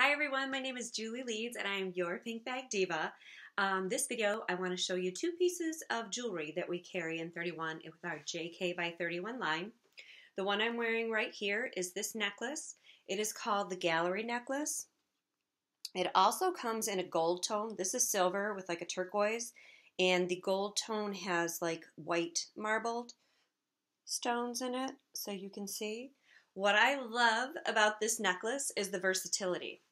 Hi everyone, my name is Julie Leeds and I am your Pink Bag Diva. Um, this video I want to show you two pieces of jewelry that we carry in 31 with our JK by 31 line. The one I'm wearing right here is this necklace. It is called the Gallery Necklace. It also comes in a gold tone. This is silver with like a turquoise and the gold tone has like white marbled stones in it so you can see. What I love about this necklace is the versatility.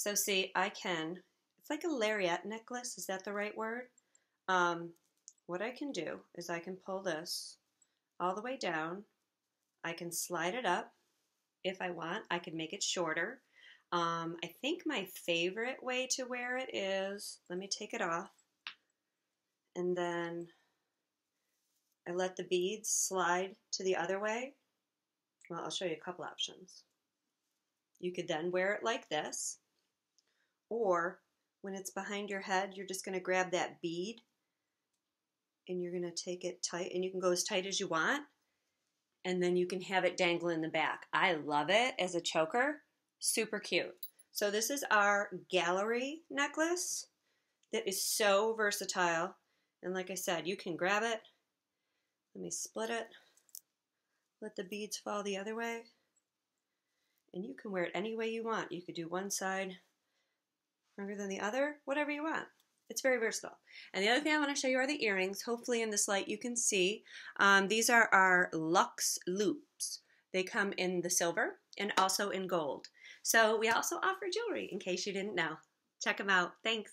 So see, I can, it's like a lariat necklace. Is that the right word? Um, what I can do is I can pull this all the way down. I can slide it up if I want. I can make it shorter. Um, I think my favorite way to wear it is, let me take it off, and then I let the beads slide to the other way. Well, I'll show you a couple options. You could then wear it like this, or when it's behind your head, you're just going to grab that bead and you're going to take it tight and you can go as tight as you want and then you can have it dangle in the back. I love it as a choker. Super cute. So this is our gallery necklace that is so versatile. And like I said, you can grab it. Let me split it. Let the beads fall the other way. And you can wear it any way you want. You could do one side than the other, whatever you want. It's very versatile. And the other thing I want to show you are the earrings. Hopefully in this light you can see. Um, these are our Luxe loops. They come in the silver and also in gold. So we also offer jewelry in case you didn't know. Check them out. Thanks.